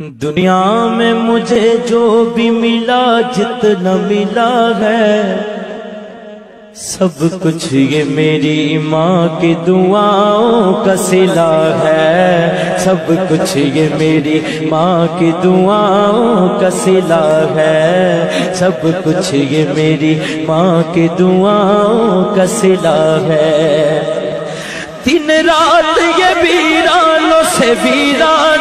दुनिया में मुझे जो भी मिला, जितना मिला है, सब कुछ ये मेरी माँ की दुआओं का सिला है। सब कुछ ये मेरी माँ की दुआओं का सिला है। सब कुछ ये मेरी माँ की दुआओं का सिला है। दिन रात ये वीरानों से वीरान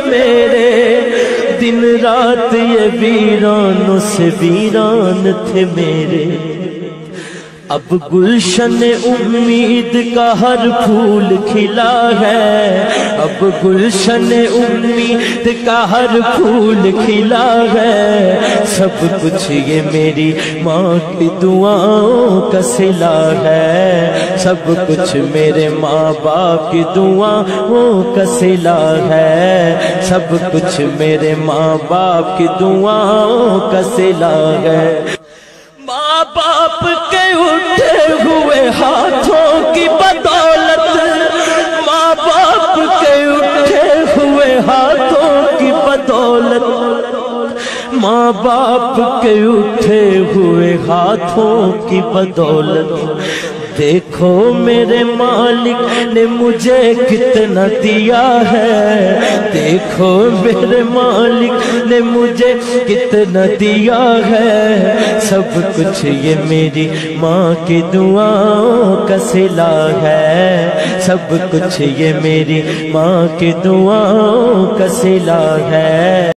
मेरे। दिन रात ये वीरानों से वीरान थे मेरे। अब गुलशन उम्मीद का हर फूल खिला है। अब गुलशन उम्मीद का हर फूल खिला है। सब कुछ ये मेरी माँ की दुआओं का सिला है। सब कुछ मेरे माँ बाप की दुआओं का सिला है। सब कुछ मेरे माँ बाप की दुआओं का सिला है। माँ बाप उठे हुए हाथों की बदौलत माँ बाप के उठे हुए हाथों की बदौलत माँ बाप के उठे हुए हाथों की बदौलत। देखो मेरे मालिक ने मुझे कितना दिया है। देखो मेरे मालिक ने मुझे कितना दिया है। सब कुछ ये मेरी माँ की दुआओं का सिला है। सब कुछ ये मेरी माँ की दुआओं का सिला है।